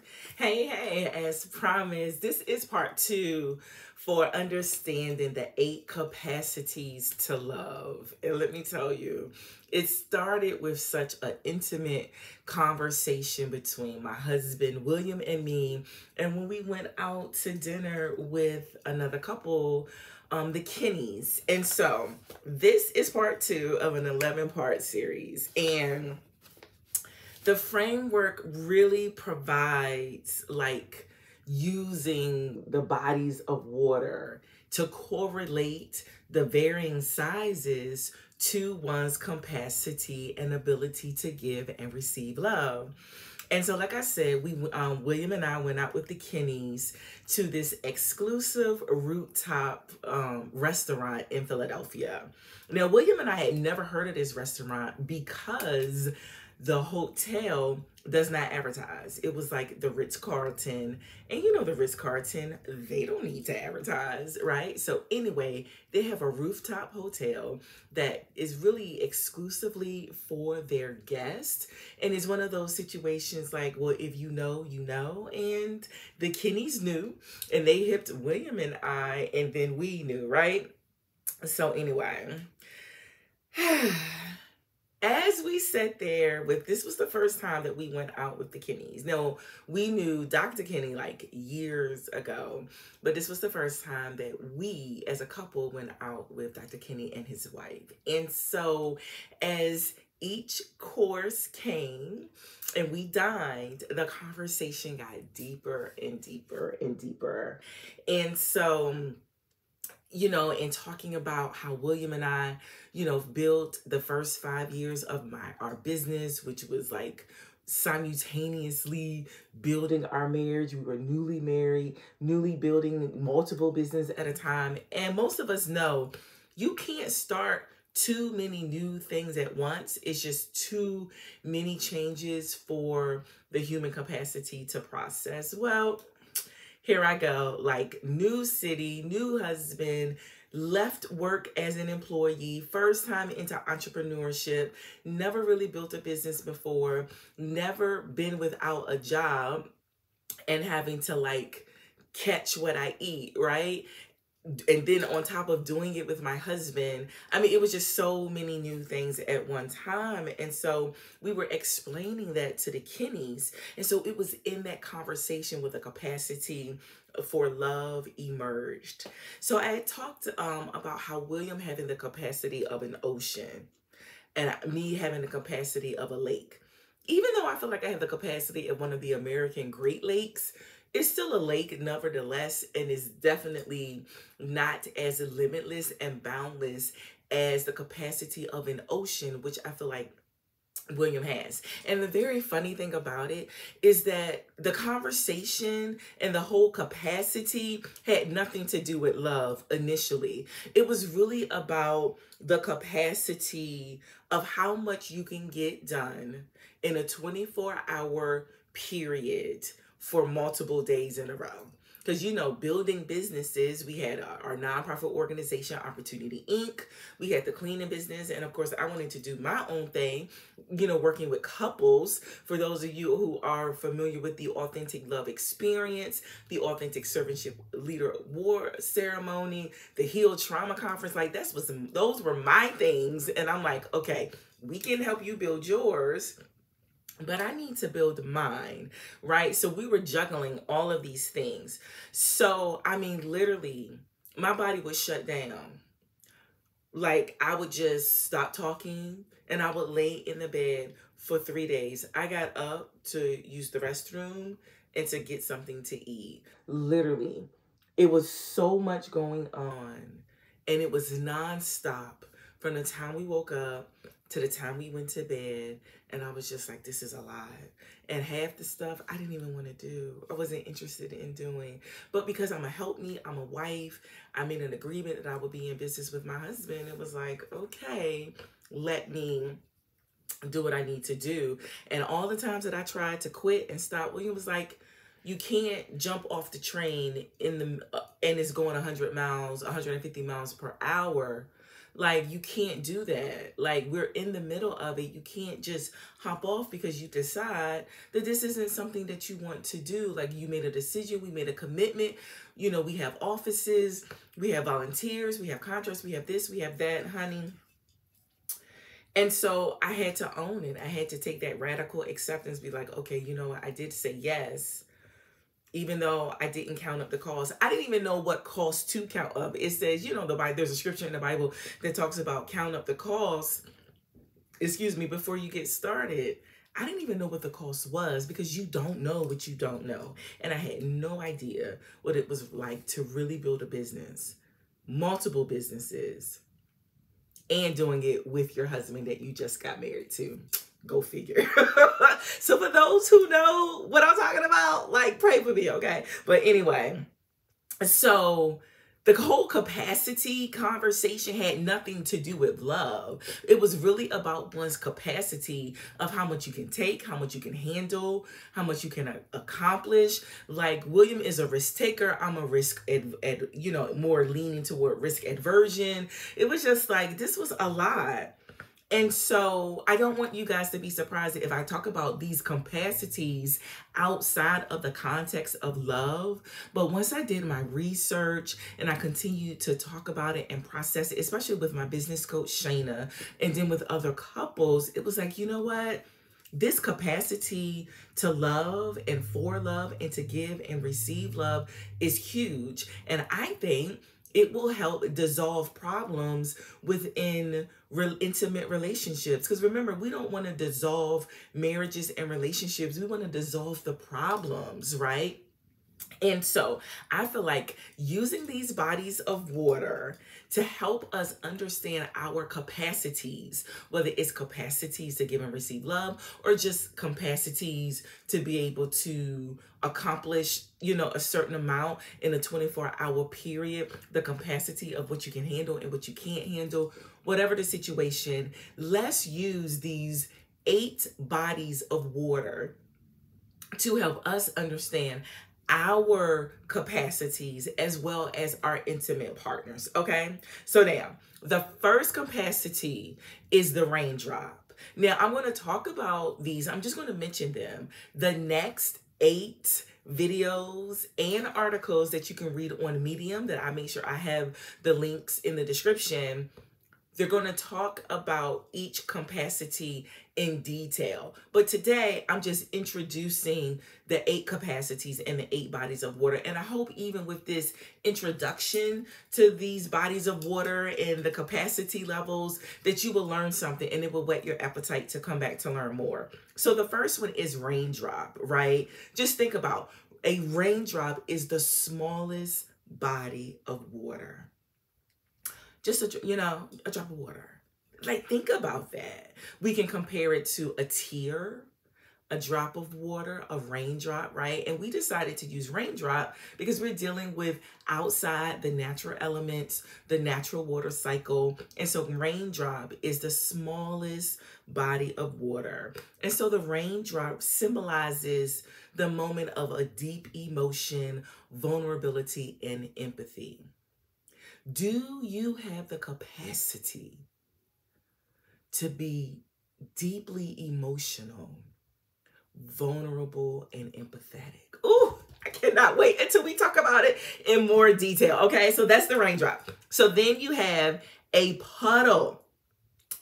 Hey, hey, as promised, this is part two for understanding the eight capacities to love. And let me tell you, it started with such an intimate conversation between my husband, William, and me. And when we went out to dinner with another couple, um, the Kinneys. And so this is part two of an 11 part series. And the framework really provides like using the bodies of water to correlate the varying sizes to one's capacity and ability to give and receive love. And so, like I said, we um, William and I went out with the Kinneys to this exclusive rooftop um, restaurant in Philadelphia. Now, William and I had never heard of this restaurant because the hotel does not advertise. It was like the Ritz Carlton. And you know, the Ritz Carlton, they don't need to advertise, right? So, anyway, they have a rooftop hotel that is really exclusively for their guests. And it's one of those situations like, well, if you know, you know. And the Kinneys knew, and they hipped William and I, and then we knew, right? So, anyway. as we sat there with this was the first time that we went out with the Kinneys. Now we knew Dr. Kinney like years ago, but this was the first time that we as a couple went out with Dr. Kinney and his wife. And so as each course came and we dined, the conversation got deeper and deeper and deeper. And so you know, in talking about how William and I, you know, built the first five years of my our business, which was like simultaneously building our marriage. We were newly married, newly building multiple business at a time. And most of us know you can't start too many new things at once. It's just too many changes for the human capacity to process. Well, here I go, like new city, new husband, left work as an employee, first time into entrepreneurship, never really built a business before, never been without a job, and having to like catch what I eat, right? And then on top of doing it with my husband i mean it was just so many new things at one time. And so we were explaining that to the kinneys and so it was in that conversation with a capacity for love emerged. So i talked um, about how william having the capacity of an ocean and me having the capacity of a lake. Even though i feel like i have the capacity of one of the american great lakes it's still a lake nevertheless and is definitely not as limitless and boundless as the capacity of an ocean which i feel like William has. And the very funny thing about it is that the conversation and the whole capacity had nothing to do with love initially. It was really about the capacity of how much you can get done in a 24 hour period for multiple days in a row. Because, you know, building businesses, we had our, nonprofit organization, Opportunity Inc., we had the cleaning business, and of course, I wanted to do my own thing, you know, working with couples. For those of you who are familiar with the Authentic Love Experience, the Authentic Servantship Leader Award Ceremony, the Heal Trauma Conference, like that's some, those were my things. And I'm like, okay, we can help you build yours but I need to build mine, right? So we were juggling all of these things. So, I mean, literally, my body would shut down. Like, I would just stop talking and I would lay in the bed for three days. I got up to use the restroom and to get something to eat. Literally, it was so much going on and it was nonstop from the time we woke up to the time we went to bed and I was just like, this is a lot. And half the stuff I didn't even want to do. I wasn't interested in doing. But because I'm a helpmeet, I'm a wife, I'm in an agreement that I will be in business with my husband. It was like, okay, let me do what I need to do. And all the times that I tried to quit and stop, William was like, you can't jump off the train in the uh, and it's going 100 miles, 150 miles per hour Like, you can't do that. Like, we're in the middle of it. You can't just hop off because you decide that this isn't something that you want to do. Like, you made a decision, we made a commitment. You know, we have offices, we have volunteers, we have contracts, we have this, we have that, honey. And so I had to own it. I had to take that radical acceptance, be like, okay, you know what? I did say yes even though I didn't count up the cost. I didn't even know what cost to count up. It says, you know, the Bible, there's a scripture in the Bible that talks about count up the cost, excuse me, before you get started. I didn't even know what the cost was because you don't know what you don't know. And I had no idea what it was like to really build a business, multiple businesses, and doing it with your husband that you just got married to. Go figure. so for those who know what I'm talking about, like pray for me, okay? But anyway, so the whole capacity conversation had nothing to do with love. It was really about one's capacity of how much you can take, how much you can handle, how much you can accomplish. Like William is a risk taker. I'm a risk, ad, ad, you know, more leaning toward risk aversion. It was just like, this was a lot. And so I don't want you guys to be surprised if I talk about these capacities outside of the context of love. But once I did my research and I continued to talk about it and process it, especially with my business coach, Shayna, and then with other couples, it was like, you know what? This capacity to love and for love and to give and receive love is huge. And I think it will help dissolve problems within re- intimate relationships. Because remember, we don't want to dissolve marriages and relationships, we want to dissolve the problems, right? And so I feel like using these bodies of water to help us understand our capacities, whether it's capacities to give and receive love or just capacities to be able to accomplish, you know, a certain amount in a 24 hour period, the capacity of what you can handle and what you can't handle, whatever the situation, let's use these eight bodies of water to help us understand our capacities as well as our intimate partners. Okay. So now, the first capacity is the raindrop. Now, I'm going to talk about these. I'm just going to mention them. The next eight videos and articles that you can read on Medium that I make sure I have the links in the description they're going to talk about each capacity in detail. But today, I'm just introducing the eight capacities and the eight bodies of water. And I hope even with this introduction to these bodies of water and the capacity levels that you will learn something and it will whet your appetite to come back to learn more. So the first one is raindrop, right? Just think about a raindrop is the smallest body of water just a you know a drop of water like think about that. We can compare it to a tear a drop of water a raindrop right? And we decided to use raindrop because we're dealing with outside the natural elements the natural water cycle. And so raindrop is the smallest body of water. And so the raindrop symbolizes the moment of a deep emotion vulnerability and empathy. Do you have the capacity to be deeply emotional, vulnerable, and empathetic? Ooh, I cannot wait until we talk about it in more detail. Okay, so that's the raindrop. So then you have a puddle.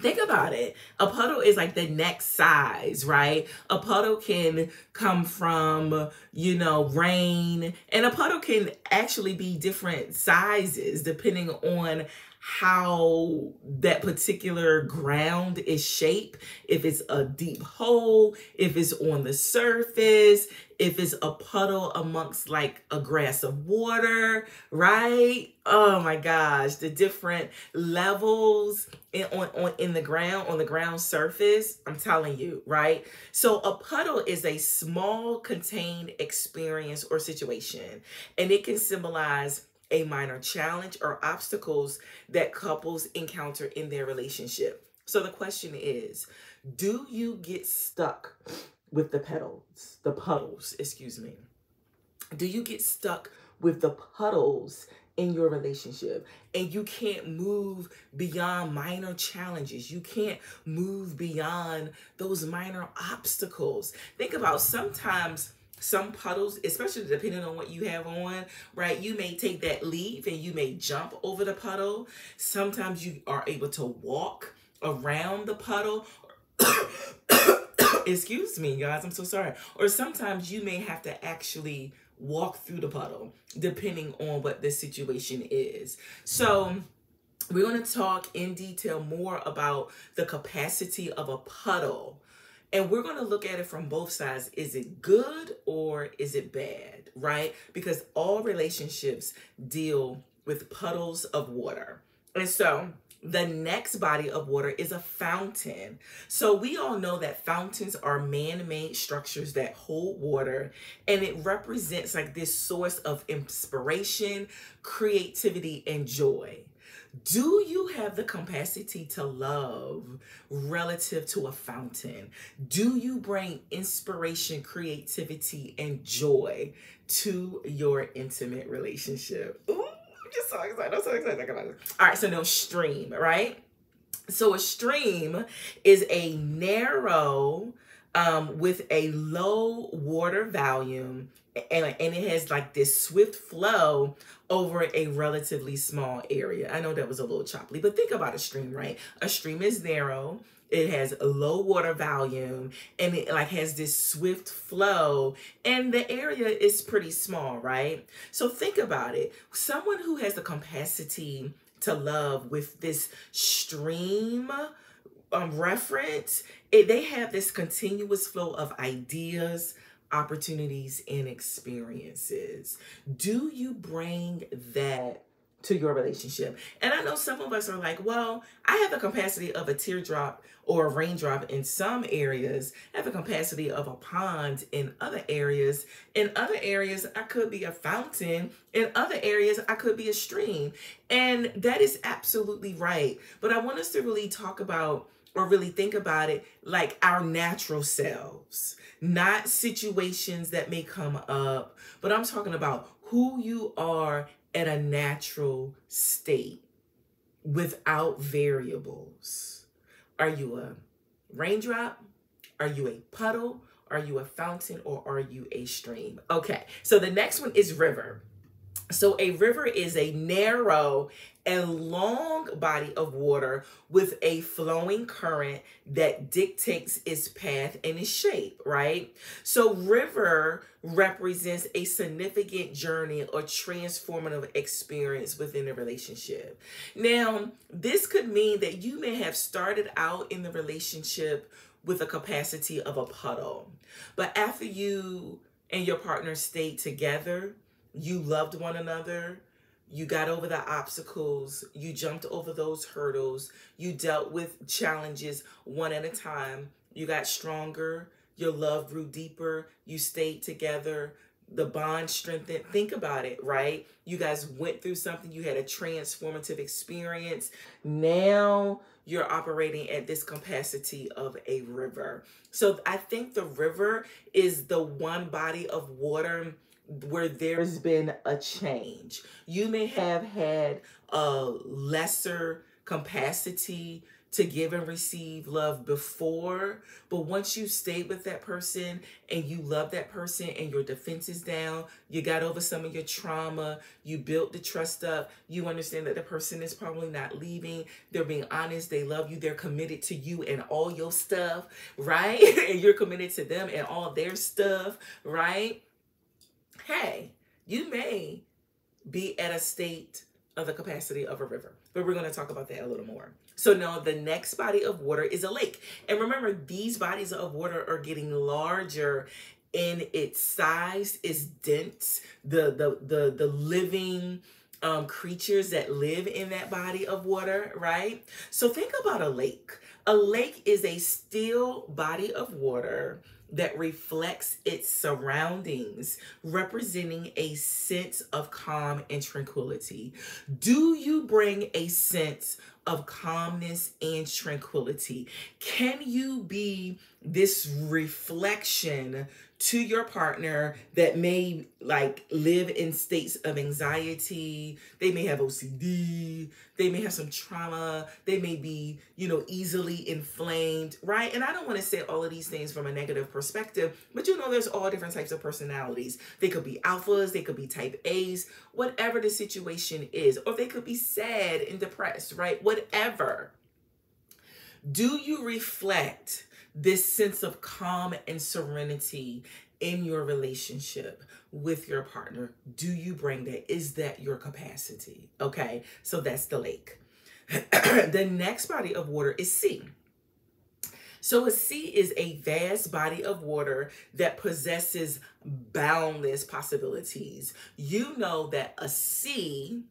Think about it. A puddle is like the next size, right? A puddle can come from, you know, rain, and a puddle can actually be different sizes depending on how that particular ground is shaped. If it's a deep hole, if it's on the surface, if it's a puddle amongst like a grass of water, right? Oh my gosh, the different levels in, on, on, in the ground, on the ground surface, I'm telling you, right? So a puddle is a small contained experience or situation, and it can symbolize a minor challenge or obstacles that couples encounter in their relationship. So the question is, do you get stuck with the pedals, the puddles, excuse me? Do you get stuck with the puddles in your relationship and you can't move beyond minor challenges. You can't move beyond those minor obstacles. Think about sometimes some puddles, especially depending on what you have on, right? You may take that leave and you may jump over the puddle. Sometimes you are able to walk around the puddle. Excuse me, guys, I'm so sorry. Or sometimes you may have to actually walk through the puddle, depending on what the situation is. So, we're going to talk in detail more about the capacity of a puddle. And we're going to look at it from both sides. Is it good or is it bad, right? Because all relationships deal with puddles of water. And so the next body of water is a fountain. So we all know that fountains are man-made structures that hold water and it represents like this source of inspiration, creativity, and joy. Do you have the capacity to love relative to a fountain? Do you bring inspiration, creativity, and joy to your intimate relationship? Ooh just so excited. I'm so excited about it. All right, so no stream, right? So a stream is a narrow um, with a low water volume and, and it has like this swift flow over a relatively small area. I know that was a little choppy, but think about a stream, right? A stream is narrow it has a low water volume and it like has this swift flow and the area is pretty small, right? So think about it. Someone who has the capacity to love with this stream um, reference, it, they have this continuous flow of ideas, opportunities, and experiences. Do you bring that to your relationship. And I know some of us are like, well, I have the capacity of a teardrop or a raindrop in some areas. I have the capacity of a pond in other areas. In other areas, I could be a fountain. In other areas, I could be a stream. And that is absolutely right. But I want us to really talk about or really think about it like our natural selves, not situations that may come up, but I'm talking about who you are at a natural state without variables. Are you a raindrop? Are you a puddle? Are you a fountain or are you a stream? Okay, so the next one is river. So a river is a narrow and long body of water with a flowing current that dictates its path and its shape, right? So river represents a significant journey or transformative experience within a relationship. Now, this could mean that you may have started out in the relationship with a capacity of a puddle, but after you and your partner stayed together, you loved one another, you got over the obstacles, you jumped over those hurdles, you dealt with challenges one at a time, you got stronger, your love grew deeper, you stayed together, the bond strengthened. Think about it, right? You guys went through something, you had a transformative experience. Now you're operating at this capacity of a river. So I think the river is the one body of water where there's been a change. You may have had a lesser capacity to give and receive love before, but once you stayed with that person and you love that person and your defense is down, you got over some of your trauma, you built the trust up, you understand that the person is probably not leaving, they're being honest, they love you, they're committed to you and all your stuff, right? and you're committed to them and all their stuff, right? Hey, you may be at a state of the capacity of a river. But we're going to talk about that a little more. So now the next body of water is a lake. And remember, these bodies of water are getting larger in its size, its dense, the the the the living um, creatures that live in that body of water, right? So think about a lake. A lake is a still body of water that reflects its surroundings, representing a sense of calm and tranquility. Do you bring a sense of calmness and tranquility? Can you be this reflection to your partner that may like live in states of anxiety. They may have OCD. They may have some trauma. They may be, you know, easily inflamed, right? And I don't want to say all of these things from a negative perspective, but you know, there's all different types of personalities. They could be alphas, they could be type A's, whatever the situation is, or they could be sad and depressed, right? Whatever. Do you reflect this sense of calm and serenity in your relationship with your partner? Do you bring that? Is that your capacity? Okay, so that's the lake. the next body of water is sea. So a sea is a vast body of water that possesses boundless possibilities. You know that a sea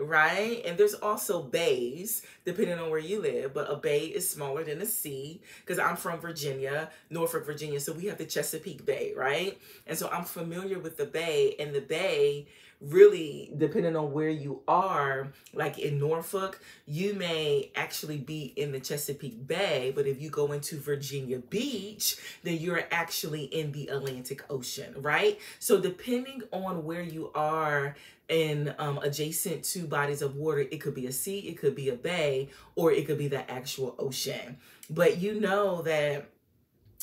right? And there's also bays, depending on where you live, but a bay is smaller than a sea because I'm from Virginia, Norfolk, Virginia. So we have the Chesapeake Bay, right? And so I'm familiar with the bay, and the bay really depending on where you are like in norfolk you may actually be in the chesapeake bay but if you go into virginia beach then you're actually in the atlantic ocean right so depending on where you are and um, adjacent to bodies of water. It could be a sea, it could be a bay, or it could be the actual ocean. But you know that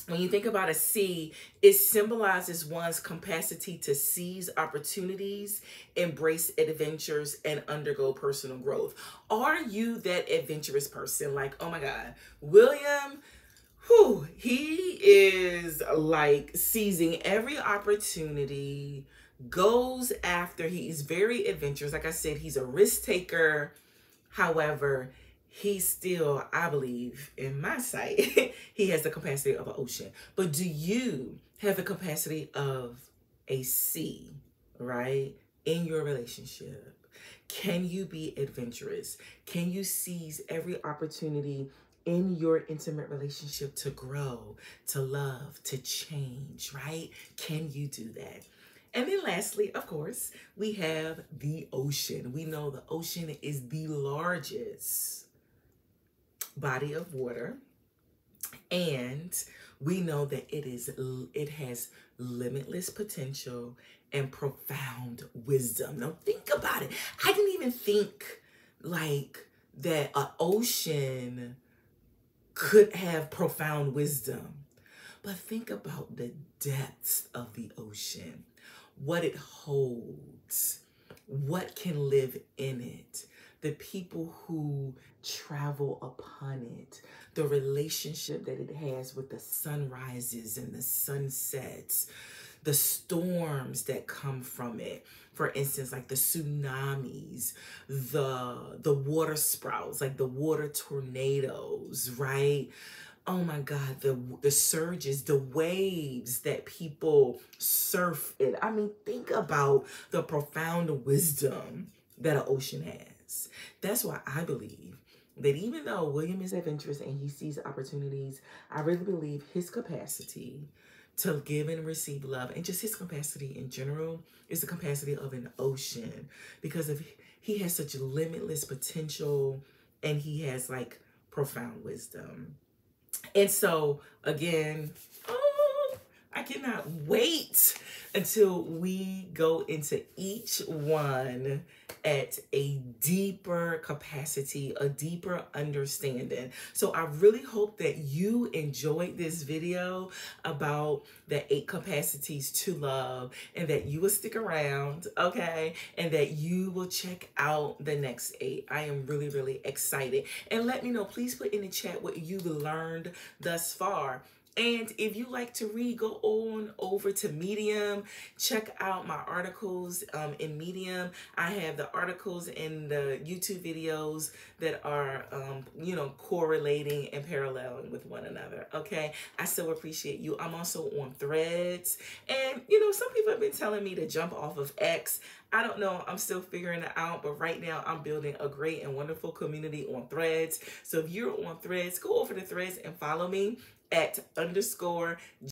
when you think about a sea, it symbolizes one's capacity to seize opportunities, embrace adventures, and undergo personal growth. Are you that adventurous person? Like, oh my God, William, who he is like seizing every opportunity goes after, he's very adventurous. Like I said, he's a risk taker. However, he still, I believe, in my sight, he has the capacity of an ocean. But do you have the capacity of a sea, right? In your relationship? Can you be adventurous? Can you seize every opportunity in your intimate relationship to grow, to love, to change, right? Can you do that? And then lastly, of course, we have the ocean. We know the ocean is the largest body of water. And we know that it is it has limitless potential and profound wisdom. Now think about it. I didn't even think like that an ocean could have profound wisdom. But think about the depths of the ocean what it holds, what can live in it, the people who travel upon it, the relationship that it has with the sunrises and the sunsets, the storms that come from it. For instance, like the tsunamis, the the waterspouts, like the water tornadoes, right? oh my god the the surges the waves that people surf in i mean think about the profound wisdom that an ocean has that's why i believe that even though william is adventurous and he sees opportunities i really believe his capacity to give and receive love and just his capacity in general is the capacity of an ocean because of he has such limitless potential and he has like profound wisdom. And so, again, oh, I cannot wait until we go into each one at a deeper capacity, a deeper understanding. So I really hope that you enjoyed this video about the eight capacities to love and that you will stick around, okay? And that you will check out the next eight. I am really, really excited. And let me know, please put in the chat what you've learned thus far. And if you like to read, go on over to Medium. Check out my articles um, in Medium. I have the articles and the YouTube videos that are, um, you know, correlating and paralleling with one another. Okay. I still appreciate you. I'm also on threads. And, you know, some people have been telling me to jump off of X. I don't know. I'm still figuring it out. But right now, I'm building a great and wonderful community on threads. So if you're on threads, go over to threads and follow me at underscore